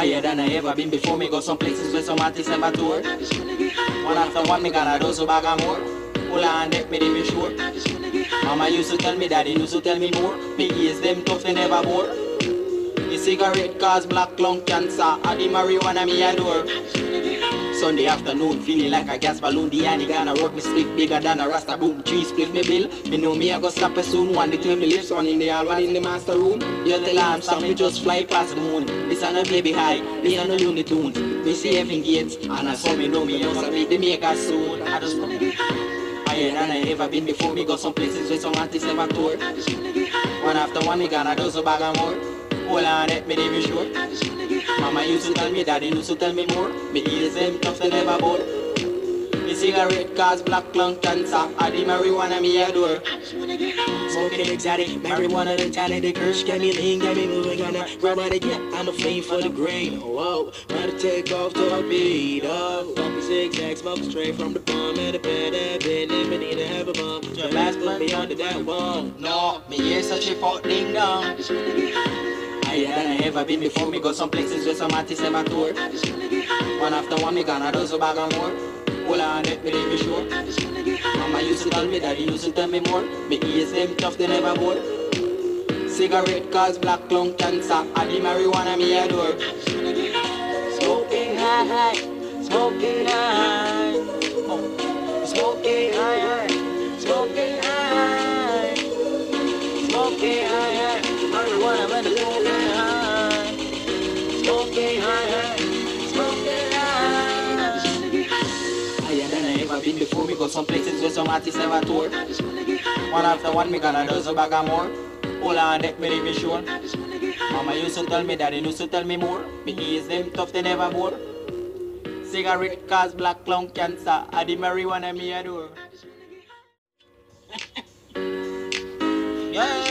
Higher than I ever been before me. Go some places where some artists never tour. One after one, me got a dozen bag of more. Pull on deck, me dey be sure. Mama used to tell me, daddy used to tell me more. Big ears, them tough, they never bore. The cigarette cause black lung cancer. And the marijuana me adore. Sunday afternoon, feeling like a gas balloon. The honey gonna work me split bigger than a rasta boom. Three split me bill. Me know me I go stop it soon. One between me lips, one in the hall, one in the master room. You tell I'm sorry, me just fly past the moon. This ain't a baby high, this ain't no Looney Tunes. Me see Evan Gates, and I saw me know me. Also meet the maker soon. I just wanna get higher than I ever been before. Me go some places where some artists never tour. I just wanna get home. One after one, me got a do so bag of more. Hold on, let me be sure. Get. Mama used to tell me, daddy used to tell me more. Me ears them tough, they never bore. Me cigarette cause black lung cancer. I the marijuana me adore. Get. Smoking exotic, marijuana the tally, the curse got me lean, got me moving, gonna rub out again. I'm a fiend for the grain. Whoa, ready to take off to oh, oh. a beat up. Bumpy zigzag, smoke straight from the bomb and the bed. I've been in, need to have a. Put your last me under that wall. No, me hear such a fuck ding Higher than I ever been before. Me go some places where some artists never tour. One after one, me gonna do so bag of more. Hold on, let me be sure. Just wanna get. Mama used to tell me, daddy used to tell me more. Me ears them tough, they never bore. Cigarette cause black lung cancer. I the marijuana me adore. Smoking high, smoking high. Smoking high, smoking high. Smoking high, before. Me go some places where some artists never tour. One after one, me gonna do so bag of more. Hold on, let me sure. Mama used to tell me, daddy used to tell me more. Me ears them tough, they never bore. Cigarette cause black lung cancer. I the marijuana me adore. Yeah.